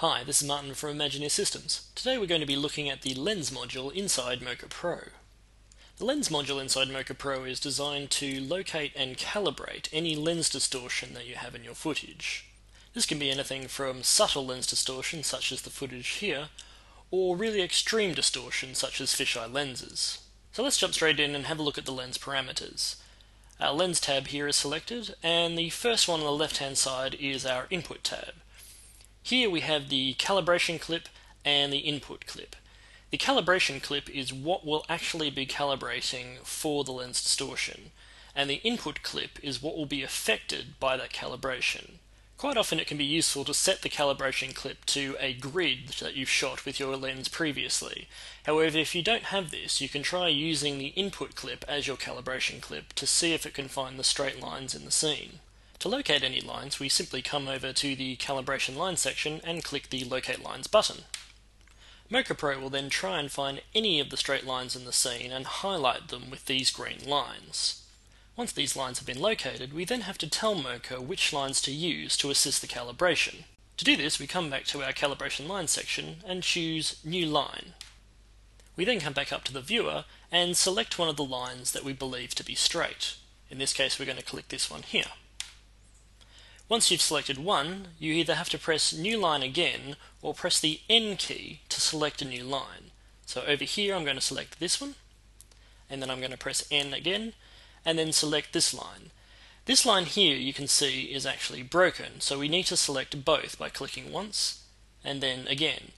Hi, this is Martin from Imagineer Systems. Today we're going to be looking at the Lens module inside Mocha Pro. The Lens module inside Mocha Pro is designed to locate and calibrate any lens distortion that you have in your footage. This can be anything from subtle lens distortion, such as the footage here, or really extreme distortion, such as fisheye lenses. So let's jump straight in and have a look at the lens parameters. Our lens tab here is selected, and the first one on the left hand side is our input tab. Here we have the calibration clip and the input clip. The calibration clip is what will actually be calibrating for the lens distortion, and the input clip is what will be affected by that calibration. Quite often it can be useful to set the calibration clip to a grid that you've shot with your lens previously. However, if you don't have this, you can try using the input clip as your calibration clip to see if it can find the straight lines in the scene. To locate any lines, we simply come over to the Calibration Line section and click the Locate Lines button. Mocha Pro will then try and find any of the straight lines in the scene and highlight them with these green lines. Once these lines have been located, we then have to tell Mocha which lines to use to assist the calibration. To do this, we come back to our Calibration Line section and choose New Line. We then come back up to the viewer and select one of the lines that we believe to be straight. In this case, we're going to click this one here. Once you've selected one, you either have to press New Line again or press the N key to select a new line. So over here I'm going to select this one, and then I'm going to press N again, and then select this line. This line here you can see is actually broken, so we need to select both by clicking once and then again.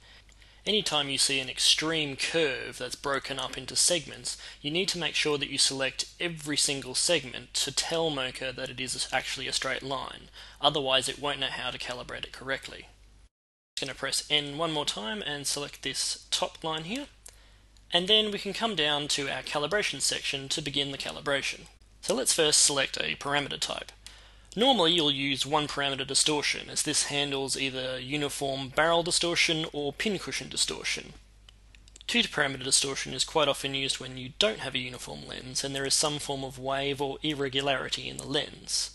Anytime you see an extreme curve that's broken up into segments, you need to make sure that you select every single segment to tell Mocha that it is actually a straight line. Otherwise it won't know how to calibrate it correctly. I'm just going to press N one more time and select this top line here. And then we can come down to our calibration section to begin the calibration. So let's first select a parameter type. Normally you'll use one parameter distortion as this handles either uniform barrel distortion or pincushion distortion. Two parameter distortion is quite often used when you don't have a uniform lens and there is some form of wave or irregularity in the lens.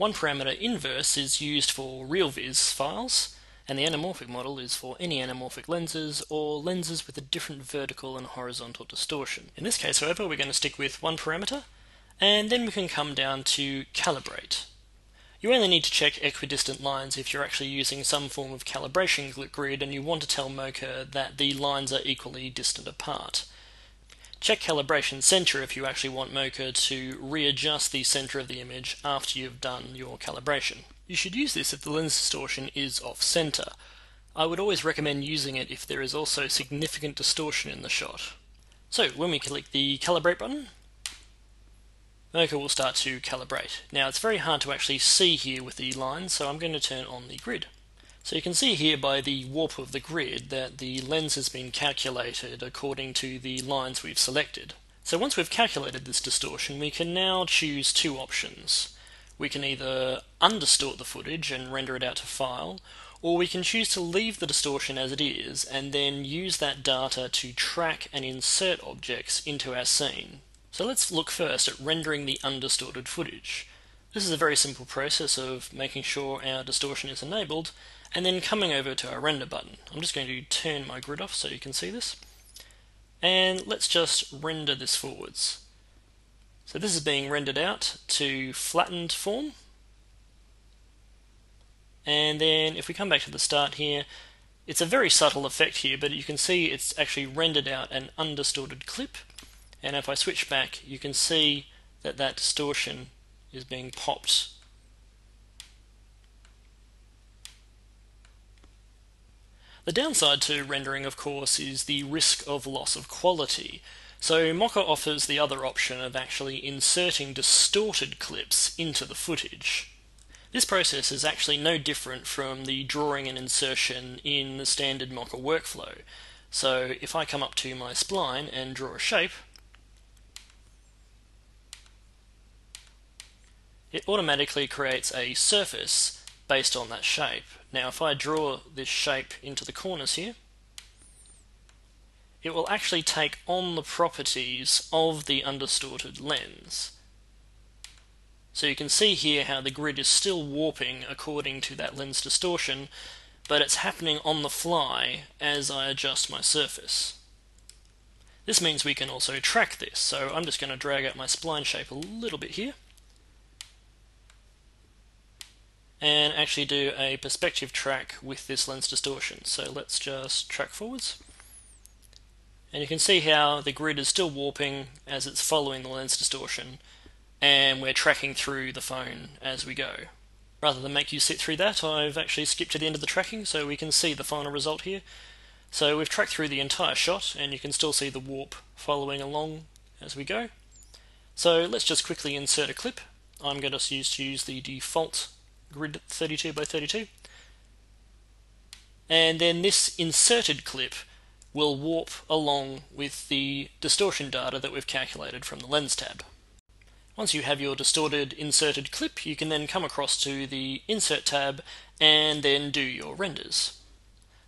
One parameter inverse is used for RealViz files, and the anamorphic model is for any anamorphic lenses or lenses with a different vertical and horizontal distortion. In this case, however, we're going to stick with one parameter, and then we can come down to calibrate. You only need to check equidistant lines if you're actually using some form of calibration grid and you want to tell Mocha that the lines are equally distant apart. Check calibration center if you actually want Mocha to readjust the center of the image after you've done your calibration. You should use this if the lens distortion is off center. I would always recommend using it if there is also significant distortion in the shot. So when we click the calibrate button, Mocha will start to calibrate. Now it's very hard to actually see here with the lines, so I'm going to turn on the grid. So you can see here by the warp of the grid that the lens has been calculated according to the lines we've selected. So once we've calculated this distortion, we can now choose two options. We can either undistort the footage and render it out to file, or we can choose to leave the distortion as it is and then use that data to track and insert objects into our scene. So let's look first at rendering the undistorted footage. This is a very simple process of making sure our distortion is enabled and then coming over to our render button. I'm just going to turn my grid off so you can see this. And let's just render this forwards. So this is being rendered out to flattened form. And then if we come back to the start here, it's a very subtle effect here, but you can see it's actually rendered out an undistorted clip and if I switch back you can see that that distortion is being popped The downside to rendering, of course, is the risk of loss of quality. So Mocha offers the other option of actually inserting distorted clips into the footage. This process is actually no different from the drawing and insertion in the standard Mocha workflow. So if I come up to my spline and draw a shape, it automatically creates a surface based on that shape. Now if I draw this shape into the corners here, it will actually take on the properties of the undistorted lens. So you can see here how the grid is still warping according to that lens distortion, but it's happening on the fly as I adjust my surface. This means we can also track this, so I'm just going to drag out my spline shape a little bit here. And actually do a perspective track with this lens distortion. So let's just track forwards. And you can see how the grid is still warping as it's following the lens distortion, and we're tracking through the phone as we go. Rather than make you sit through that, I've actually skipped to the end of the tracking so we can see the final result here. So we've tracked through the entire shot, and you can still see the warp following along as we go. So let's just quickly insert a clip. I'm going to use the default grid 32 by 32. And then this inserted clip will warp along with the distortion data that we've calculated from the lens tab. Once you have your distorted inserted clip, you can then come across to the Insert tab and then do your renders.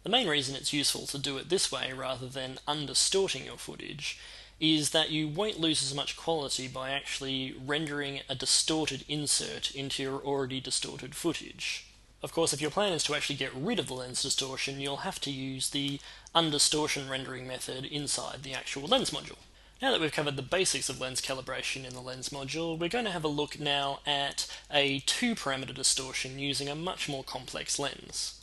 The main reason it's useful to do it this way rather than undistorting your footage is that you won't lose as much quality by actually rendering a distorted insert into your already distorted footage. Of course, if your plan is to actually get rid of the lens distortion, you'll have to use the undistortion rendering method inside the actual lens module. Now that we've covered the basics of lens calibration in the lens module, we're going to have a look now at a two parameter distortion using a much more complex lens.